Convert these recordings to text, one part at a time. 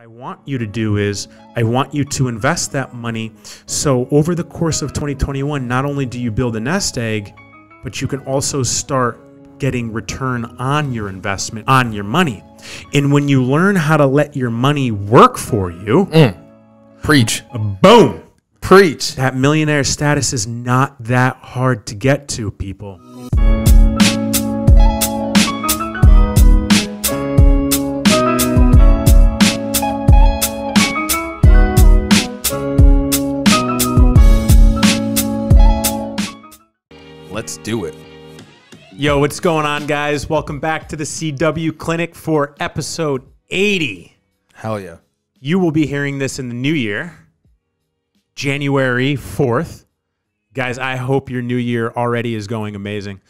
I want you to do is I want you to invest that money so over the course of 2021 not only do you build a nest egg but you can also start getting return on your investment on your money. And when you learn how to let your money work for you, mm. Preach. boom, Preach. that millionaire status is not that hard to get to, people. Let's do it. Yo, what's going on, guys? Welcome back to the CW Clinic for episode 80. Hell yeah. You will be hearing this in the new year, January 4th. Guys, I hope your new year already is going amazing.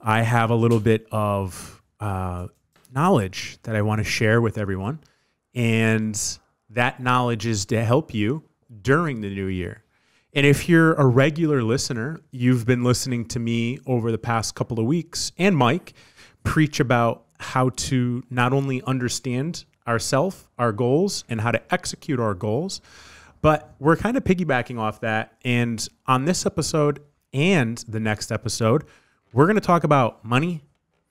I have a little bit of uh, knowledge that I want to share with everyone. And that knowledge is to help you during the new year. And if you're a regular listener, you've been listening to me over the past couple of weeks and Mike preach about how to not only understand ourselves, our goals, and how to execute our goals, but we're kind of piggybacking off that. And on this episode and the next episode, we're going to talk about money,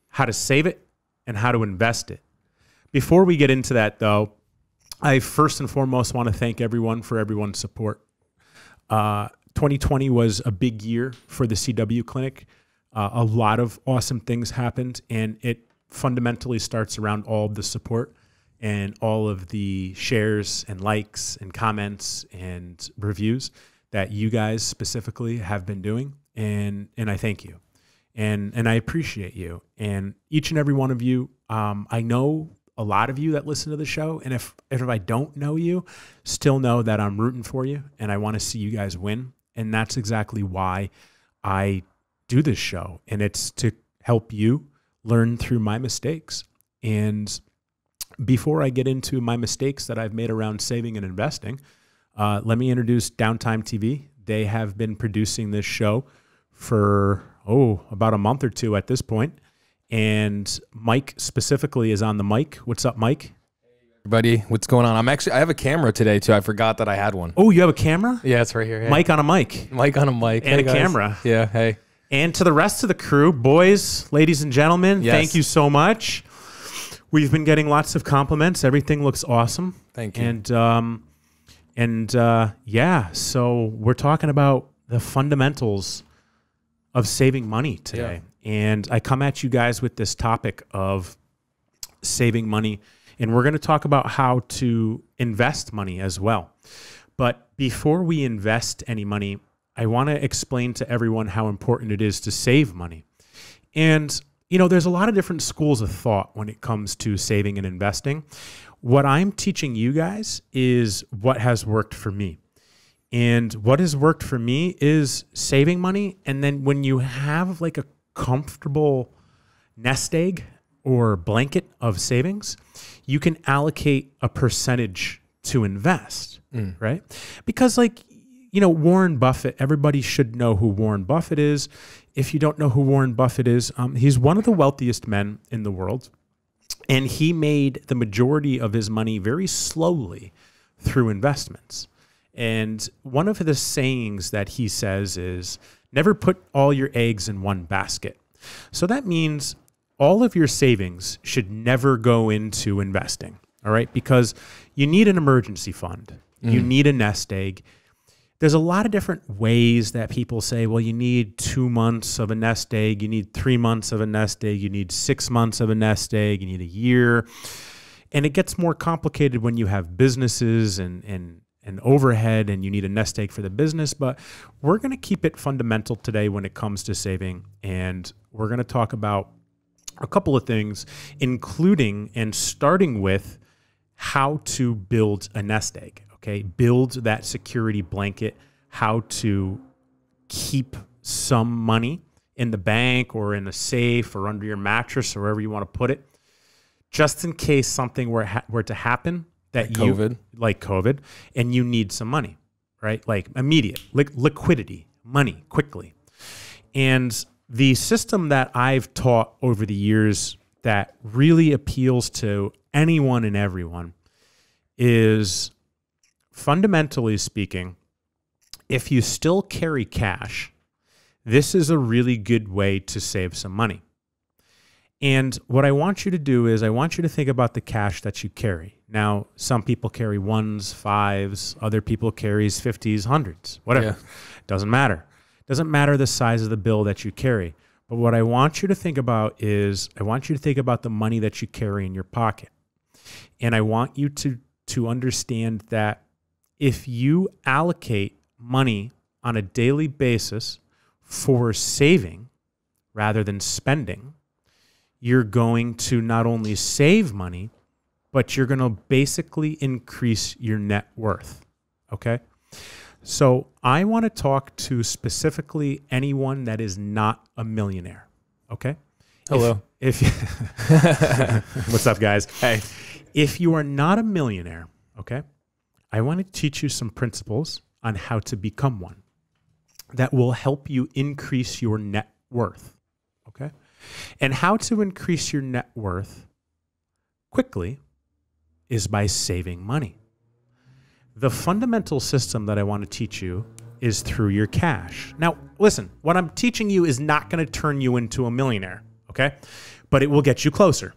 how to save it, and how to invest it. Before we get into that, though, I first and foremost want to thank everyone for everyone's support. Uh, 2020 was a big year for the CW clinic. Uh, a lot of awesome things happened, and it fundamentally starts around all the support and all of the shares and likes and comments and reviews that you guys specifically have been doing. And and I thank you, and and I appreciate you, and each and every one of you. Um, I know a lot of you that listen to the show, and if if I don't know you, still know that I'm rooting for you, and I want to see you guys win, and that's exactly why I do this show, and it's to help you learn through my mistakes. And before I get into my mistakes that I've made around saving and investing, uh, let me introduce Downtime TV. They have been producing this show for oh about a month or two at this point, and Mike specifically is on the mic. What's up, Mike? Hey everybody, what's going on? I'm actually I have a camera today too. I forgot that I had one. Oh, you have a camera? Yeah, it's right here. Mike on a mic. Mike on a mic. And Hey, a guys. camera. Yeah, hey. And to the rest of the crew, boys, ladies, and gentlemen, Yes. thank you so much. We've been getting lots of compliments. Everything looks awesome. Thank you. And um, and uh, yeah, so we're talking about the fundamentals of saving money today. And I come at you guys with this topic of saving money, and we're going to talk about how to invest money as well. But before we invest any money, I want to explain to everyone how important it is to save money. And, you know, there's a lot of different schools of thought when it comes to saving and investing. What I'm teaching you guys is what has worked for me. And what has worked for me is saving money. And then when you have like a comfortable nest egg or blanket of savings, you can allocate a percentage to invest, right? Because, like, you know, Warren Buffett, everybody should know who Warren Buffett is. If you don't know who Warren Buffett is, um, he's one of the wealthiest men in the world. And he made the majority of his money very slowly through investments. And one of the sayings that he says is never put all your eggs in one basket. So that means all of your savings should never go into investing. All right. Because you need an emergency fund, you mm. need a nest egg. There's a lot of different ways that people say, well, you need two months of a nest egg, you need three months of a nest egg, you need six months of a nest egg, you need a year. And it gets more complicated when you have businesses and, and, and overhead and you need a nest egg for the business. But we're going to keep it fundamental today when it comes to saving. And we're going to talk about a couple of things, including and starting with how to build a nest egg. Okay, build that security blanket, how to keep some money in the bank or in a safe or under your mattress or wherever you want to put it, just in case something were, were to happen that Like you COVID. like COVID and you need some money, right? Like immediate li- liquidity, money quickly. And the system that I've taught over the years that really appeals to anyone and everyone is fundamentally speaking, if you still carry cash, this is a really good way to save some money. And what I want you to do is, I want you to think about the cash that you carry. Now, some people carry ones, fives, other people carries 50s, hundreds, whatever. Yeah. Doesn't matter. Doesn't matter the size of the bill that you carry. But what I want you to think about is, I want you to think about the money that you carry in your pocket. And I want you to, to understand that if you allocate money on a daily basis for saving rather than spending, you're going to not only save money, but you're going to basically increase your net worth. Okay. So I want to talk to specifically anyone that is not a millionaire. Okay. Hello. If, if what's up, guys? Hey. If you are not a millionaire, okay, I want to teach you some principles on how to become one that will help you increase your net worth. Okay. And how to increase your net worth quickly is by saving money. The fundamental system that I want to teach you is through your cash. Now, listen, what I'm teaching you is not going to turn you into a millionaire, okay? But it will get you closer.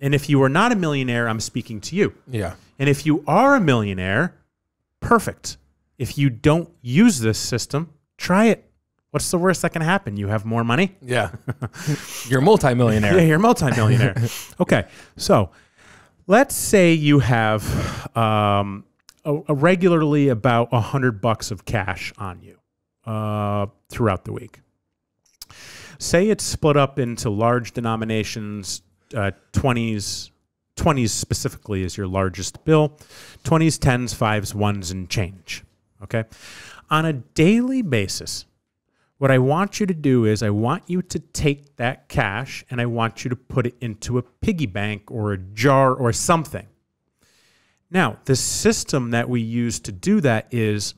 And if you are not a millionaire, I'm speaking to you. Yeah. And if you are a millionaire, perfect. If you don't use this system, try it. What's the worst that can happen? You have more money? Yeah. You're a multimillionaire. Yeah, you're a multimillionaire. okay, so let's say you have um, a, a regularly about a hundred bucks of cash on you uh, throughout the week. Say it's split up into large denominations, uh, twenties. 20s specifically is your largest bill, 20s, 10s, 5s, 1s, and change. Okay. On a daily basis, what I want you to do is I want you to take that cash and I want you to put it into a piggy bank or a jar or something. Now, the system that we use to do that is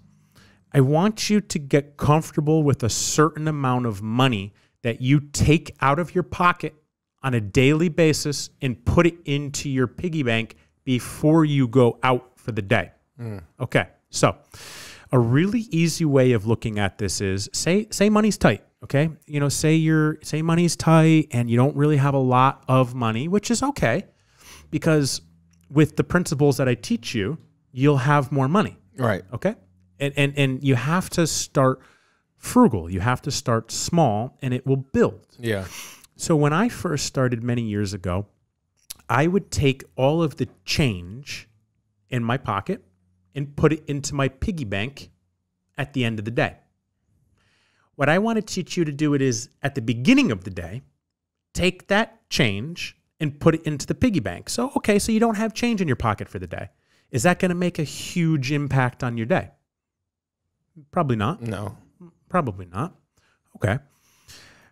I want you to get comfortable with a certain amount of money that you take out of your pocket on a daily basis and put it into your piggy bank before you go out for the day. Mm. Okay. So, a really easy way of looking at this is say say money's tight, okay? You know, say you're say money's tight and you don't really have a lot of money, which is okay because with the principles that I teach you, you'll have more money. Right. Okay. And, and, and you have to start frugal. You have to start small and it will build. Yeah. So when I first started many years ago, I would take all of the change in my pocket and put it into my piggy bank at the end of the day. What I want to teach you to do it is at the beginning of the day, take that change and put it into the piggy bank. So, okay, so you don't have change in your pocket for the day. Is that going to make a huge impact on your day? Probably not. No. Probably not. Okay.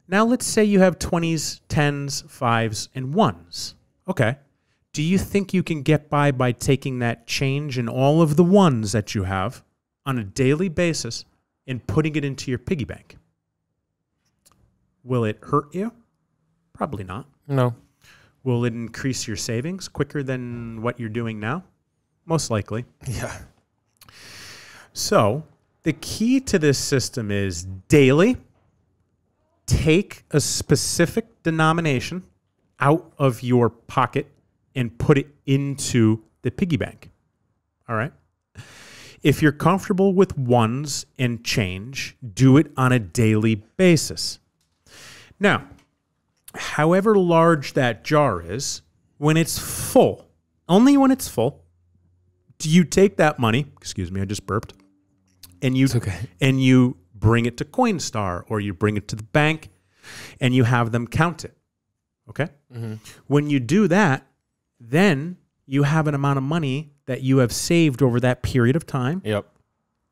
Now let's say you have 20s, 10s, 5s, and 1s. Okay. Do you think you can get by by taking that change in all of the ones that you have on a daily basis and putting it into your piggy bank? Will it hurt you? Probably not. No. Will it increase your savings quicker than what you're doing now? Most likely. Yeah. So, the key to this system is daily take a specific denomination out of your pocket and put it into the piggy bank. All right. If you're comfortable with ones and change, do it on a daily basis. Now, however large that jar is, when it's full, only when it's full, do you take that money? Excuse me, I just burped. And you okay. and you bring it to Coinstar or you bring it to the bank and you have them count it. Okay? Mm-hmm. When you do that, then you have an amount of money that you have saved over that period of time Yep.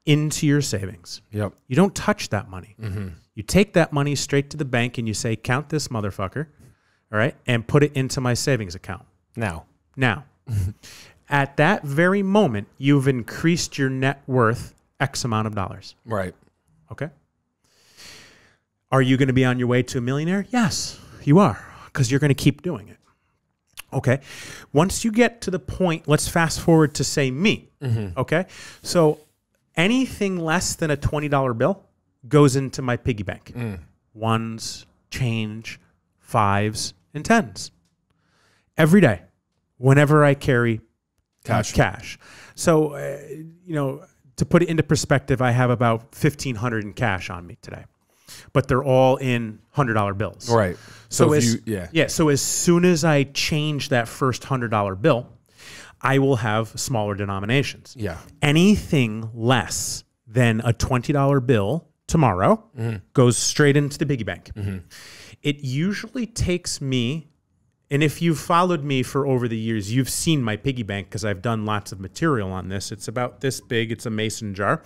into your savings. Yep. You don't touch that money. Mm-hmm. You take that money straight to the bank and you say, count this motherfucker, all right, and put it into my savings account. Now. Now, at that very moment, you've increased your net worth X amount of dollars. Right. Okay. Are you going to be on your way to a millionaire? Yes, you are, because you're going to keep doing it. Okay. Once you get to the point, let's fast forward to say me. Okay. So anything less than a $20 bill goes into my piggy bank ones, change, fives, and tens every day whenever I carry Cash. cash. So, uh, you know, to put it into perspective, I have about 1500 in cash on me today, but they're all in $100 bills. Right. So, So, as, you, yeah. yeah. So as soon as I change that first hundred dollar bill, I will have smaller denominations. Yeah. Anything less than a twenty dollar bill tomorrow mm-hmm. goes straight into the piggy bank. Mm-hmm. It usually takes me, and if you've followed me for over the years, you've seen my piggy bank because I've done lots of material on this. It's about this big. It's a mason jar.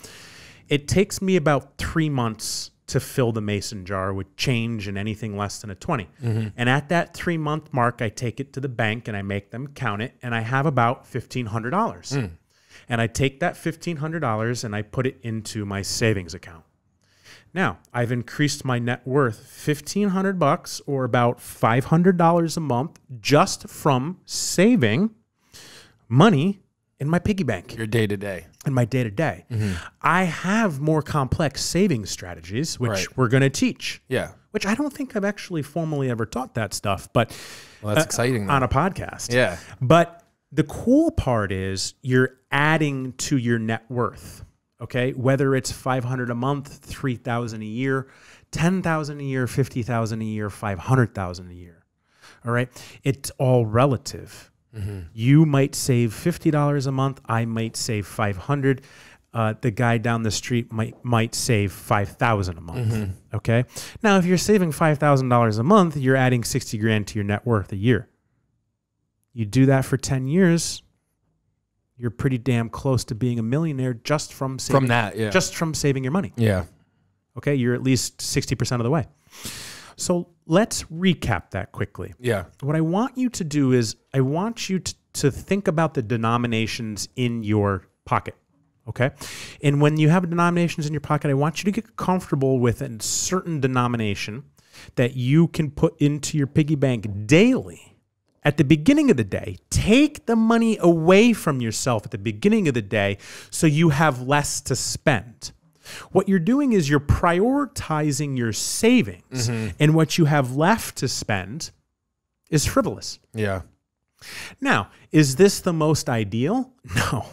It takes me about three months to fill the mason jar with change and anything less than a 20. Mm-hmm. And at that three month mark, I take it to the bank and I make them count it, and I have about $1,500. Hmm. And I take that $1,500 and I put it into my savings account. Now, I've increased my net worth 1500 bucks or about $500 a month just from saving money in my piggy bank Your day to day. in my day to day. I have more complex saving strategies, which Right. we're going to teach. Yeah. Which I don't think I've actually formally ever taught that stuff, but Well, that's uh, exciting. on a podcast. Yeah. But the cool part is you're adding to your net worth. Okay, whether it's 500 a month, 3,000 a year, 10,000 a year, 50,000 a year, 500,000 a year. All right, it's all relative. You might save $50 a month. I might save 500. Uh, the guy down the street might might save 5000 a month. Okay. Now, if you're saving $5,000 a month, you're adding 60 grand to your net worth a year. You do that for 10 years, you're pretty damn close to being a millionaire just from saving, From that, yeah. just from saving your money. yeah. Okay, you're at least 60% of the way. So let's recap that quickly. Yeah. What I want you to do is I want you to, to think about the denominations in your pocket. Okay. And when you have denominations in your pocket, I want you to get comfortable with a certain denomination that you can put into your piggy bank daily at the beginning of the day. Take the money away from yourself at the beginning of the day so you have less to spend. What you're doing is you're prioritizing your savings, mm-hmm. and what you have left to spend is frivolous. Yeah. Now, is this the most ideal? No.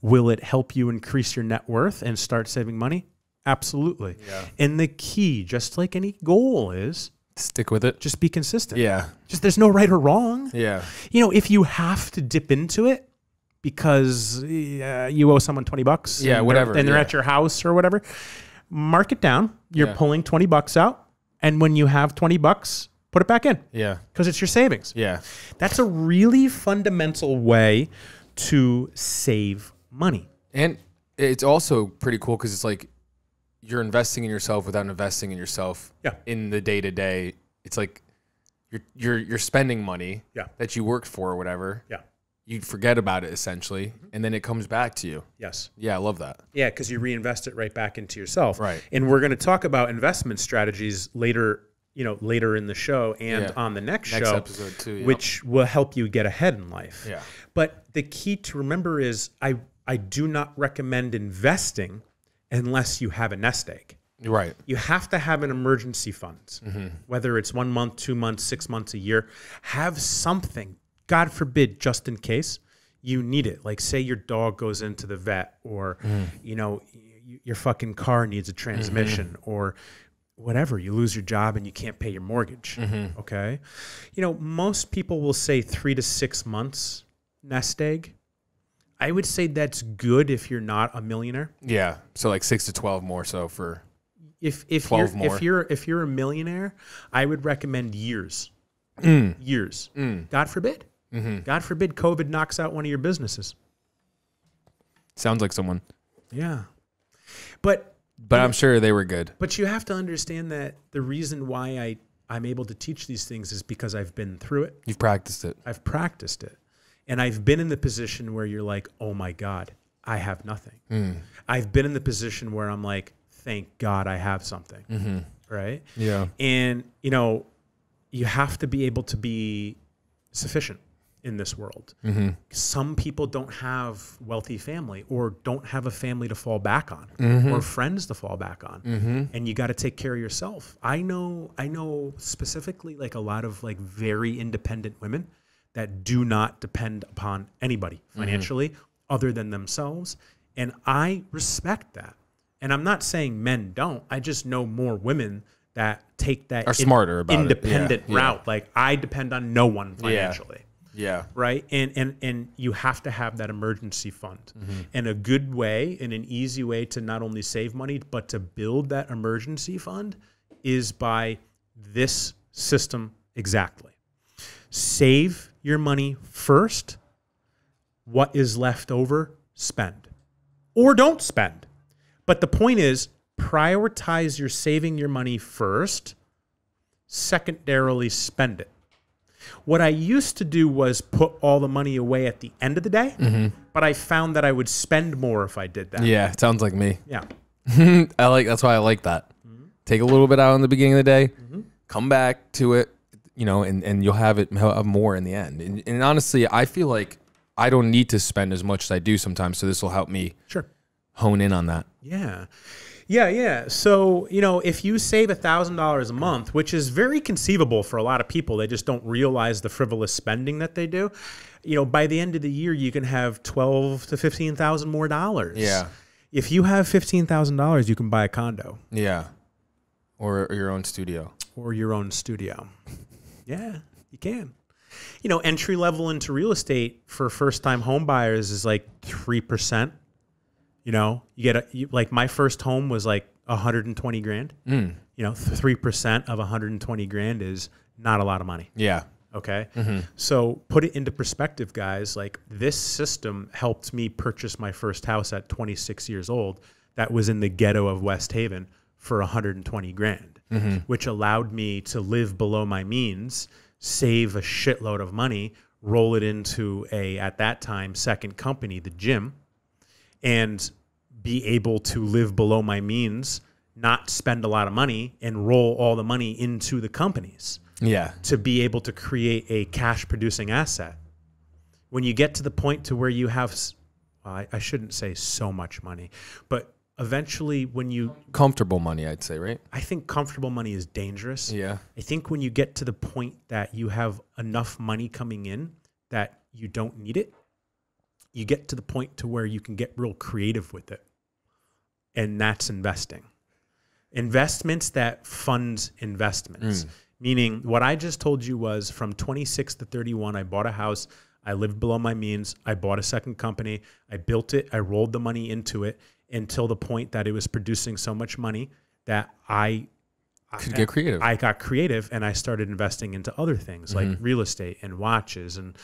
Will it help you increase your net worth and start saving money? Absolutely. Yeah. And the key, just like any goal is, Stick with it. just be consistent. Yeah. Just there's no right or wrong. Yeah. You know, if you have to dip into it because uh, you owe someone 20 bucks, Yeah, and they're- whatever, and they're yeah. at your house or whatever, mark it down. You're Yeah. pulling 20 bucks out, and when you have 20 bucks, put it back in Yeah. because it's your savings. Yeah. That's a really fundamental way to save money. And it's also pretty cool because it's like you're investing in yourself without investing in yourself. Yeah. In the day to day, it's like you're you're you're spending money. Yeah. That you worked for or whatever. Yeah. You forget about it essentially, and then it comes back to you. Yes. Yeah, I love that. Yeah, because you reinvest it right back into yourself. Right. And we're going to talk about investment strategies later, you know, later in the show and Yeah. on the next, Next show, episode too. yep. which will help you get ahead in life. Yeah. But the key to remember is I I do not recommend investing unless you have a nest egg. Right. You have to have an emergency fund, Mm-hmm. whether it's one month, two months, six months, a year. Have something, God forbid, just in case you need it. Like, say your dog goes into the vet, or Mm. you know, y- your fucking car needs a transmission, or whatever. You lose your job and you can't pay your mortgage. Mm-hmm. Okay, you know, most people will say three to six months nest egg. I would say that's good if you're not a millionaire. Yeah. So like six to twelve more so for if if you're more. if you're if you're a millionaire, I would recommend years. Mm. Years. God forbid. Mm-hmm. God forbid COVID knocks out one of your businesses. sounds like someone. Yeah. But But I'm sure they were good. but you have to understand that the reason why I I'm able to teach these things is because I've been through it. You've practiced it. I've practiced it. And I've been in the position where you're like, "Oh my god, I have nothing." Mm. I've been in the position where I'm like, "Thank God I have something." Mm-hmm. Right? Yeah. And, you know, you have to be able to be sufficient in this world. Mm-hmm. Some people don't have wealthy family or don't have a family to fall back on Mm-hmm. or friends to fall back on. And you got to take care of yourself. I know I know specifically like a lot of like very independent women that do not depend upon anybody Mm-hmm. financially other than themselves, and I respect that. And I'm not saying men don't. I just know more women that take that Are smarter about it. Yeah, independent yeah. route. Like I depend on no one financially Yeah. Right? And and and you have to have that emergency fund. Mm-hmm. and a good way and an easy way to not only save money but to build that emergency fund is by this system exactly. Save your money first. What is left over spend. Or don't spend. But the point is prioritize your saving your money first. Secondarily spend it what I used to do was put all the money away at the end of the day, mm-hmm. but I found that I would spend more if I did that. Yeah. Sounds like me. Yeah. I like that's why I like that. Mm-hmm. Take a little bit out in the beginning of the day, mm-hmm. come back to it, you know, and, and you'll have it have more in the end. And, and honestly, I feel like I don't need to spend as much as I do sometimes, so this will help me Sure. hone in on that. Yeah. Yeah, yeah. So, you know, if you save $1,000 a month, which is very conceivable for a lot of people, they just don't realize the frivolous spending that they do. You know, by the end of the year, you can have 12 to 15,000 more dollars. Yeah. If you have $15,000, you can buy a condo Yeah. Or, or your own studio. or your own studio. Yeah, you can. You know, entry level into real estate for first time home buyers is like 3%. You know, you get a, you, like my first home was like 120 grand. Mm. You know, 3% of 120 grand is not a lot of money. Yeah. Okay. So put it into perspective, guys. Like this system helped me purchase my first house at 26 years old that was in the ghetto of West Haven for 120 grand, which allowed me to live below my means, save a shitload of money, roll it into a, at that time, second company, the gym, and be able to live below my means, not spend a lot of money, and roll all the money into the companies Yeah. to be able to create a cash producing asset. When you get to the point to where you have, well, I, I shouldn't say so much money, but eventually when you, Comfortable money, I'd say, right? I think comfortable money is dangerous. Yeah. I think when you get to the point that you have enough money coming in that you don't need it, you get to the point to where you can get real creative with it. And that's investing. Investments that funds investments. Mm. Meaning what I just told you was from 26 to 31 I bought a house, I lived below my means, I bought a second company, I built it, I rolled the money into it until the point that it was producing so much money that I Could get creative. I got creative and I started investing into other things like mm-hmm. real estate and watches and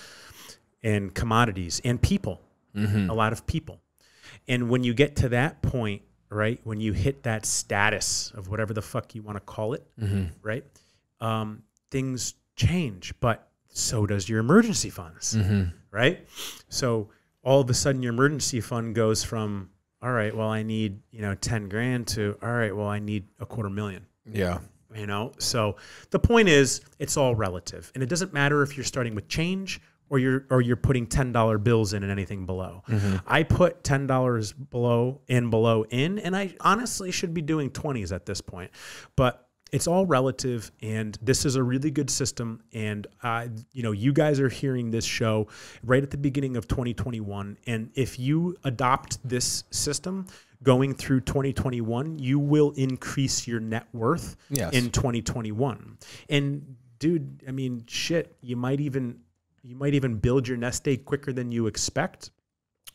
and commodities and people, mm-hmm. a lot of people. And when you get to that point, right, when you hit that status of whatever the fuck you want to call it, mm-hmm. right, um, things change, but so does your emergency funds, mm-hmm. right? So all of a sudden, your emergency fund goes from all right, well, I need you know ten grand to all right, well, I need a quarter million yeah. you know so the point is it's all relative and it doesn't matter if you're starting with change or you're or you're putting $10 bills in and anything below. I put $10 below in below in and i honestly should be doing 20s at this point but it's all relative and this is a really good system and uh, you know you guys are hearing this show right at the beginning of 2021 and if you adopt this system going through 2021 you will increase your net worth Yes. in 2021 and dude i mean shit you might even you might even build your nest egg quicker than you expect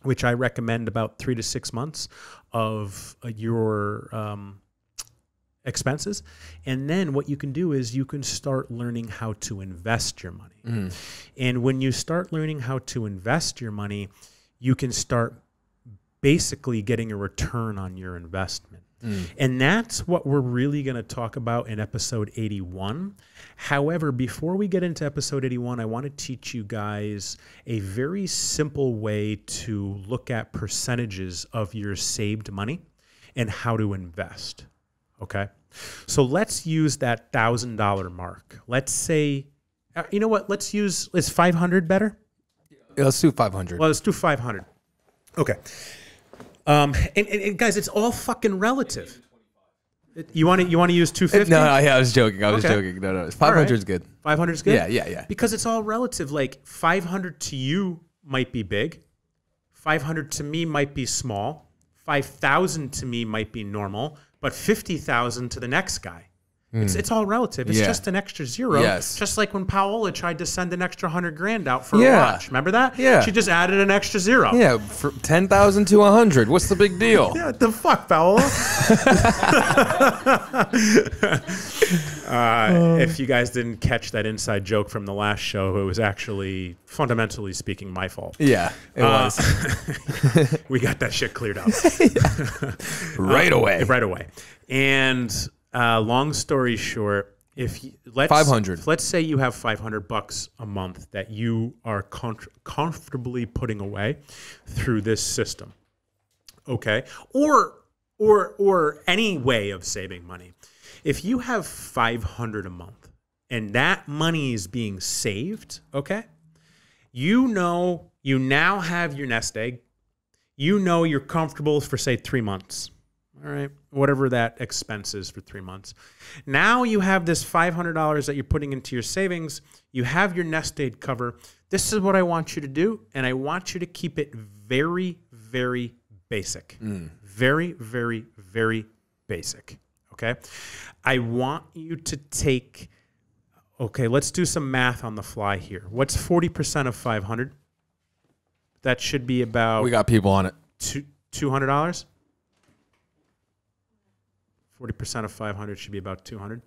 which i recommend about three to six months of uh, your um, expenses. And then what you can do is you can start learning how to invest your money. And when you start learning how to invest your money you can start basically getting a return on your investment and that's what we're really going to talk about in episode 81. However, before we get into episode 81, I want to teach you guys a very simple way to look at percentages of your saved money and how to invest. Okay. So let's use that $1,000 mark. Let's say Uh, you know what? Let's use is 500 better? Yeah, let's do 500. Well, let's do 500. Okay. Um, and, and, and guys, it's all fucking relative. You want to you want to use 250? no, no, yeah, I was joking. I was Okay. joking. No, no, 500 is good. 500 is good. Yeah, yeah, yeah. Because it's all relative. Like 500 to you might be big. 500 to me might be small. 5,000 to me might be normal, but 50,000 to the next guy. It's, it's all relative. It's Hmm. Yeah. just an extra zero. Yes. Just like when Paola tried to send an extra 100 grand out for a Yeah. watch. Remember that? Yeah. She just added an extra zero. Yeah, for 10,000 to 100. What's the big deal? Yeah, what the fuck, Paola? uh, if you guys didn't catch that inside joke from the last show, it was actually fundamentally speaking my fault. Yeah, it Uh, was. we got that shit cleared up right away. right away. And uh, long story short, if you, let's 500. let's say you have 500 bucks a month that you are com- comfortably putting away through this system. Okay? Or or or any way of saving money. If you have 500 a month and that money is being saved, okay? You know you now have your nest egg. You know you're comfortable for say 3 months. All right, whatever that expense is for three months. Now you have this $500 that you're putting into your savings. You have your nest egg cover. This is what I want you to do, and I want you to keep it very, very basic. Mm. Very, very, very basic. Okay. I want you to take, okay, let's do some math on the fly here. What's 40% of 500? That should be about We got people on it. two two hundred dollars. Forty percent of five hundred should be about two hundred.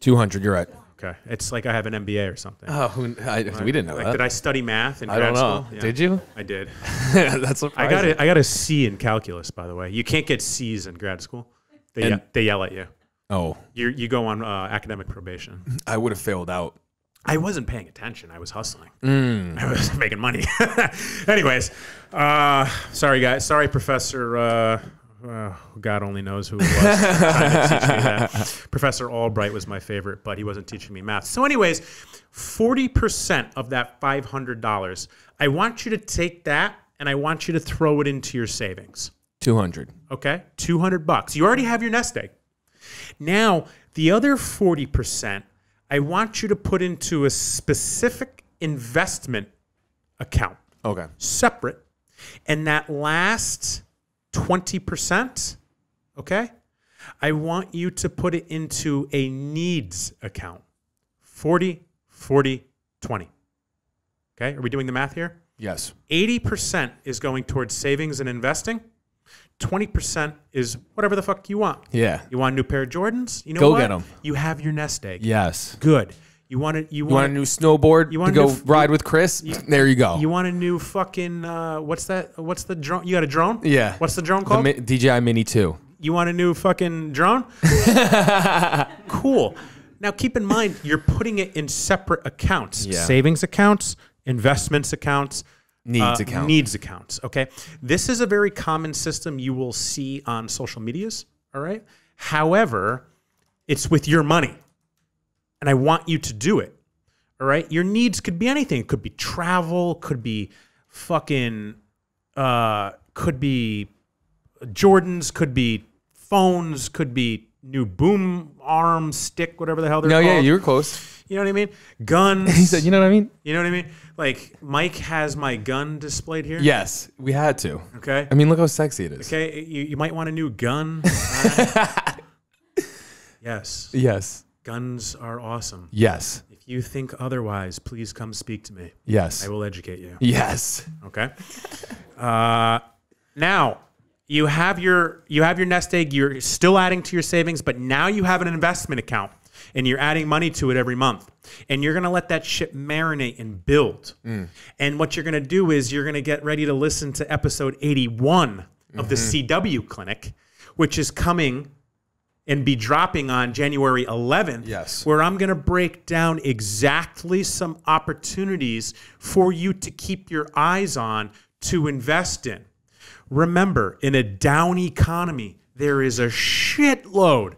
200, you're right. Okay, it's like I have an MBA or something. Oh, who, I, we didn't know like, that. did I study math in I grad don't know. school? Yeah, Did you? I did. That's I surprising. got a, I got a C in calculus, by the way. You can't get C's in grad school. They And- they yell at you. Oh, You you go on uh, academic probation. I would have failed out. I wasn't paying attention. I was hustling. Mm. I was making money. Anyways, uh, sorry guys. Sorry, Professor. Uh, uh, God only knows who it was trying me that. Professor Albright was my favorite, but he wasn't teaching me math. So, anyways, forty percent of that five hundred dollars, I want you to take that and I want you to throw it into your savings. 200. Okay, two hundred bucks. You already have your nest egg. Now, the other 40%, I want you to put into a specific investment account, Okay. separate. And that last 20%, okay, I want you to put it into a needs account 40, 40, 20. Okay, are we doing the math here? Yes. 80% is going towards savings and investing. 20% is whatever the fuck you want. Yeah. You want a new pair of Jordans? You know Go what? them. You have your nest egg. Yes. Good. You want to you You want a new snowboard You to want a go new ride with Chris? there you go. you want a new fucking uh, what's that? What's the drone? You got a drone? yeah. What's the drone the called? Mi- DJI Mini 2. you want a new fucking drone? cool. Now keep in mind you're putting it in separate accounts. Yeah. Savings accounts, investments accounts, Needs uh, account. Needs accounts. Okay. This is a very common system you will see on social medias. All right. However, it's with your money. And I want you to do it. All right. Your needs could be anything. It could be travel, could be fucking uh could be Jordans, could be phones, could be new boom arm stick, whatever the hell they're No, called. yeah, you were close. you know what I mean? Guns. He said, you know what I mean? You know what I mean? Like Mike has my gun displayed here. Yes, we had to. Okay. I mean, look how sexy it is. Okay. You, you might want a new gun. Yes. Yes. Guns are awesome. Yes. If you think otherwise, please come speak to me. Yes. I will educate you. Yes. Okay. Uh, now you have your you have your nest egg. You're still adding to your savings, but now you have an investment account, and you're adding money to it every month. And you're gonna let that shit marinate and build. And what you're gonna do is you're gonna get ready to listen to episode 81 of the CW Clinic, which is coming and be dropping on January 11th. Yes. Where I'm going to break down exactly some opportunities for you to keep your eyes on to invest in. Remember, in a down economy, there is a shitload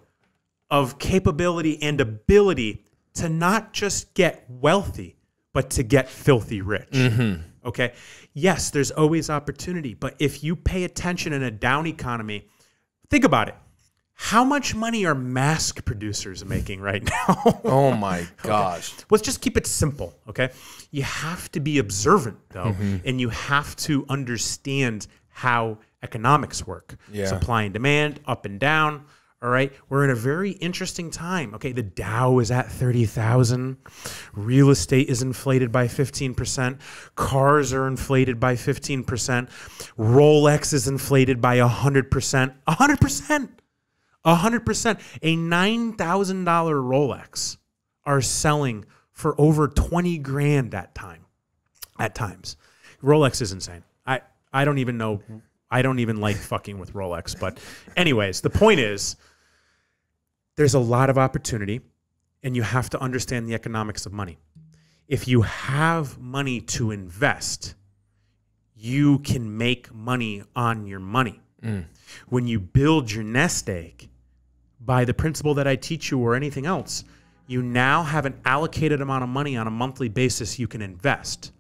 of capability and ability to not just get wealthy, but to get filthy rich. Mm-hmm. Okay. Yes, there's always opportunity, but if you pay attention in a down economy, think about it. How much money are mask producers making right now? Oh my gosh. Let's just keep it simple, okay? You have to be observant though, Mm-hmm. and you have to understand how economics work. Yeah. Supply and demand, up and down. All right. We're in a very interesting time. Okay. The Dow is at 30,000. Real estate is inflated by 15%. Cars are inflated by 15%. Rolex is inflated by 100%. 100%. 100%. A $9,000 Rolex are selling for over 20 grand at time at times. Rolex is insane. I I don't even know I don't even like fucking with Rolex, but anyways, the point is there's a lot of opportunity and you have to understand the economics of money. If you have money to invest, you can make money on your money. Mm. When you build your nest egg, by the principle that I teach you or anything else, you now have an allocated amount of money on a monthly basis you can invest.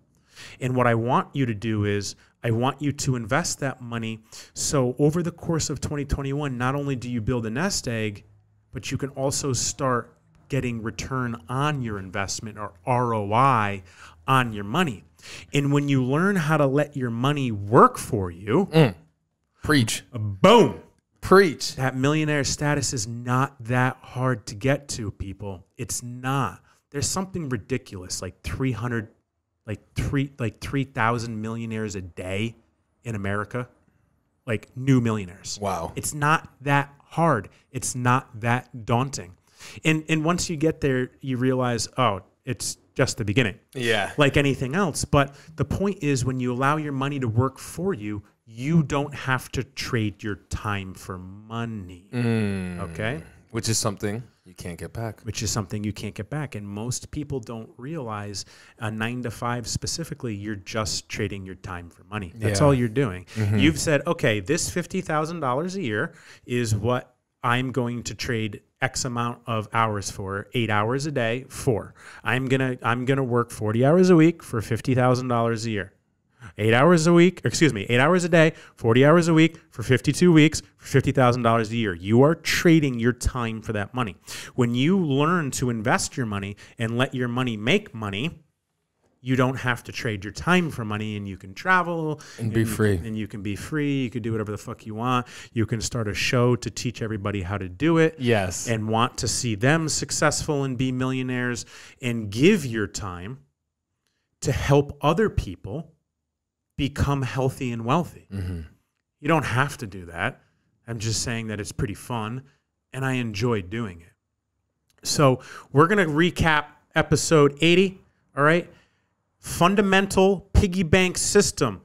And what I want you to do is, I want you to invest that money. So over the course of 2021, not only do you build a nest egg, but you can also start getting return on your investment or ROI on your money. And when you learn how to let your money work for you, mm. Preach. boom, Preach. that millionaire status is not that hard to get to people it's not there's something ridiculous like 300 like 3 like 3000 millionaires a day in america like new millionaires Wow. it's not that hard it's not that daunting and and once you get there you realize oh it's just the beginning Yeah. like anything else. But the point is, when you allow your money to work for you, you don't have to trade your time for money. Mm. Okay? Which is something you can't get back. Which is something you can't get back. And most people don't realize a nine to five specifically, you're just trading your time for money. That's Yeah. all you're doing. Mm-hmm. You've said, okay, this $50,000 a year is what I'm going to trade X amount of hours for, eight hours a day for. I'm gonna I'm gonna work 40 hours a week for fifty thousand dollars a year. Eight hours a week, or excuse me, eight hours a day, 40 hours a week for 52 weeks for $50,000 a year. You are trading your time for that money. When you learn to invest your money and let your money make money, you don't have to trade your time for money and you can travel And be free. can- and you can be free. You can do whatever the fuck you want. You can start a show to teach everybody how to do it Yes. and want to see them successful and be millionaires and give your time to help other people become healthy and wealthy. Mm-hmm. You don't have to do that. I'm just saying that it's pretty fun and I enjoy doing it. So, we're going to recap episode 80, all right? Fundamental piggy bank system.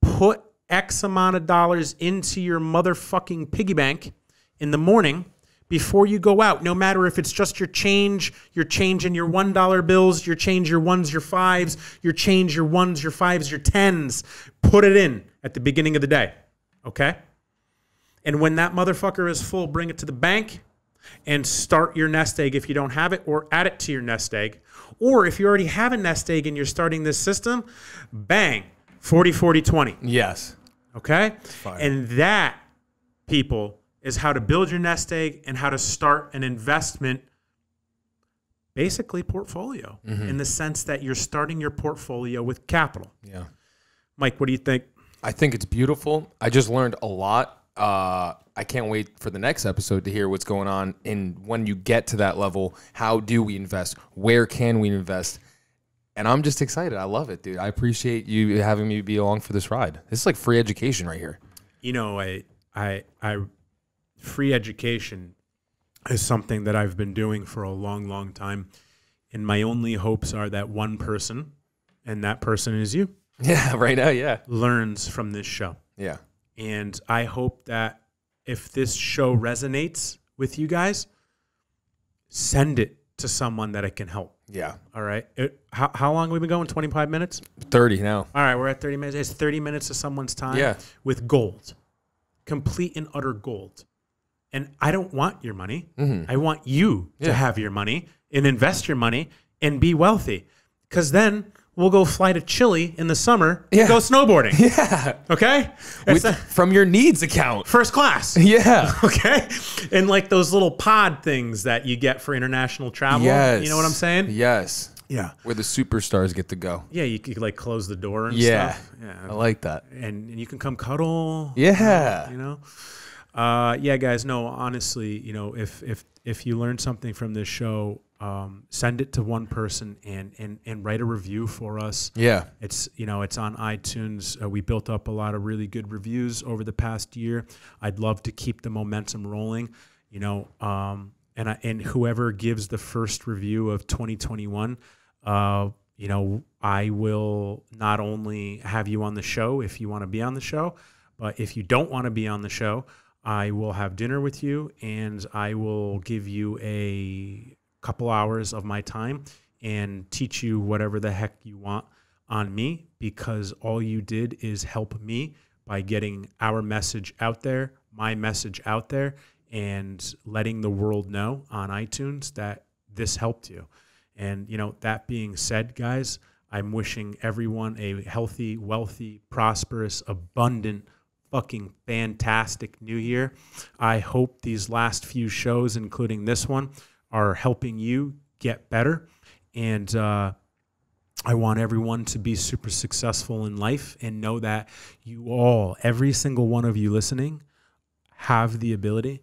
Put X amount of dollars into your motherfucking piggy bank in the morning before you go out. No matter if it's just your change, your change in your $1 bills, your change your ones, your fives, your change your ones, your fives, your tens. Put it in at the beginning of the day. Okay? And when that motherfucker is full, bring it to the bank and start your nest egg if you don't have it, or add it to your nest egg. Or if you already have a nest egg and you're starting this system, bang, 40, 40, 20. yes. Okay? And that, people, is how to build your nest egg and how to start an investment, basically portfolio, in the sense that you're starting your portfolio with capital. Yeah. Mike, what do you think? I think it's beautiful. I just learned a lot. Uh, I can't wait for the next episode to hear what's going on. And when you get to that level, how do we invest? Where can we invest? And I'm just excited. I love it, dude. I appreciate you having me be along for this ride. This is like free education right here. you know, I, I, I, free education is something that I've been doing for a long, long time, and my only hopes are that one person, and that person is you, Yeah, right now, yeah. learns from this show. Yeah. And I hope that if this show resonates with you guys, send it to someone that it can help. Yeah. All right. It, how, how long have we been going? 25 minutes? 30 now. All right. We're at 30 minutes. It's 30 minutes of someone's time Yeah. with gold, complete and utter gold. And I don't want your money. Mm-hmm. I want you to have your money and invest your money and be wealthy. Because then we'll go fly to Chile in the summer Yeah. and go snowboarding. Yeah. Okay? With, a- from your needs account. first class. Yeah. Okay? And like those little pod things that you get for international travel. Yes. You know what I'm saying? Yes. Yeah. Where the superstars get to go. Yeah, you could like close the door and Yeah. stuff. I like that. And, and you can come cuddle. Yeah. you know uh yeah guys no honestly you know if if if you learned something from this show um send it to one person and and and write a review for us. Yeah. it's you know it's on itunes. Uh, we built up a lot of really good reviews over the past year. I'd love to keep the momentum rolling you know um and I, and whoever gives the first review of 2021 uh you know i will not only have you on the show if you want to be on the show but if you don't want to be on the show i will have dinner with you and i will give you a couple hours of my time and teach you whatever the heck you want on me because all you did is help me by getting our message out there, my message out there, and letting the world know on iTunes that this helped you. And, you know, that being said, guys, I'm wishing everyone a healthy, wealthy, prosperous, abundant, fucking fantastic new year. I hope these last few shows, including this one, are helping you get better. And, uh, I want everyone to be super successful in life and know that you all, every single one of you listening, have the ability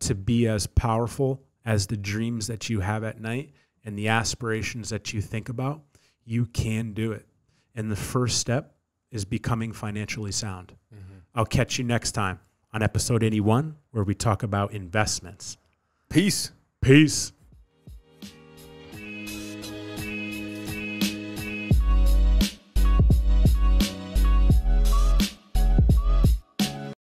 to be as powerful as the dreams that you have at night and the aspirations that you think about. You can do it. And the first step is becoming financially sound. I'll catch you next time on episode 81, where we talk about investments. Peace. Peace.